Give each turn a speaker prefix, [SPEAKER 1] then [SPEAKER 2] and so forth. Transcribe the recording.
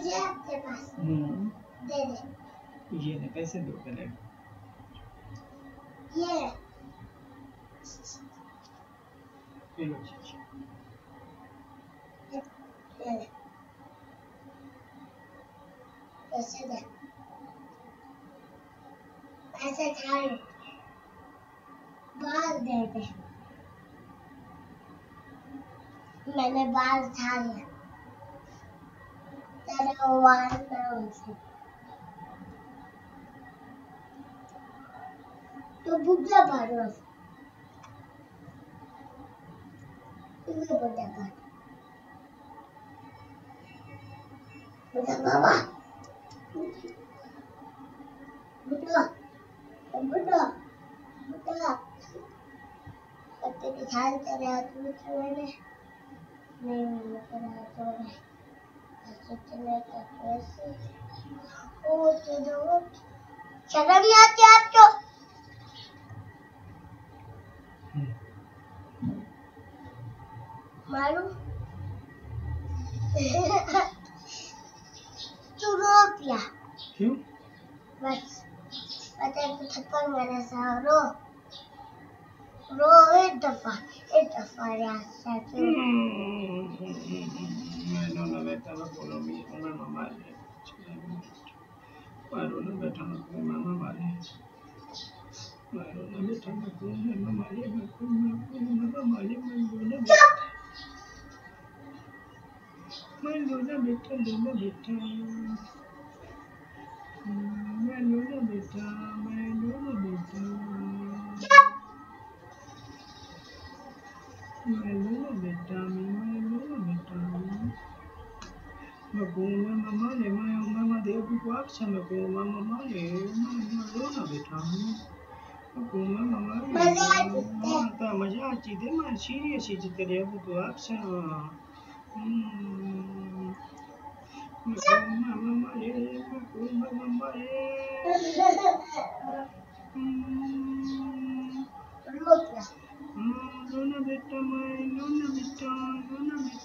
[SPEAKER 1] तुझे आपके पास
[SPEAKER 2] हम्म
[SPEAKER 1] दे दे
[SPEAKER 2] ये ना कैसे दो पहले
[SPEAKER 1] ये
[SPEAKER 2] ये लो जी
[SPEAKER 1] दे खा लो बाल दे दे मैंने बाल खा लिया तो बुढ़ा पारो तुम्हें बुढ़ा पारो बुढ़ा बाबा बुढ़ा बुढ़ा बुढ़ा तेरे ख्याल हाथ में मैंने नहीं मैंने तेरे हाथ शर्म नहीं आती आपको मारू तू रो पिया
[SPEAKER 2] क्यों?
[SPEAKER 1] बस पता है थप्पड़ मेरे साथ रो रो एक दफ़ा एक दफ़ा
[SPEAKER 2] un, un, un, una vez estaba por lo mismo, una mamá. Bueno, una vez estaba con una mamá. Bueno, una vez estaba con una mamá, con una mamá, con una mamá. Bueno, una vez estaba con una mamá. Bueno, una vez Maguna mama le mai mama de bu kwak sa maguna mama le mama लोना बेटा maguna mama
[SPEAKER 1] है।
[SPEAKER 2] ता मज़ा आती दे मैं serious ही तेरे अब तो आपसे maguna mama le maguna mama le Mr. Murray, Luna, Mr. Luna, Mr.